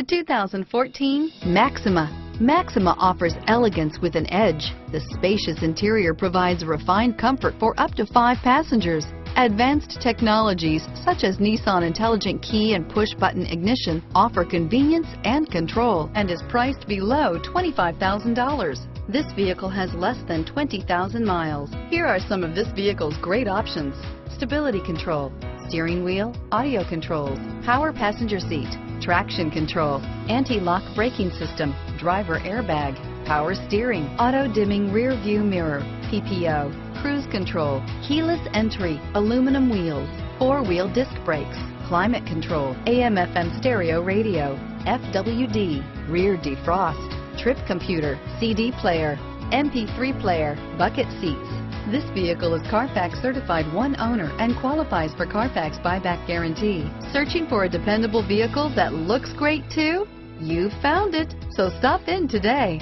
The 2014 Maxima. Maxima offers elegance with an edge. The spacious interior provides refined comfort for up to five passengers. Advanced technologies such as Nissan Intelligent Key and push-button ignition offer convenience and control and is priced below $25,000. This vehicle has less than 20,000 miles. Here are some of this vehicle's great options. Stability control, steering wheel, audio controls, power passenger seat, traction control, anti-lock braking system, driver airbag, power steering, auto dimming rear view mirror, PPO, cruise control, keyless entry, aluminum wheels, four wheel disc brakes, climate control, AM FM stereo radio, FWD, rear defrost, trip computer, CD player, MP3 player, bucket seats. This vehicle is Carfax certified one owner and qualifies for Carfax buyback guarantee. Searching for a dependable vehicle that looks great too? You found it, so stop in today.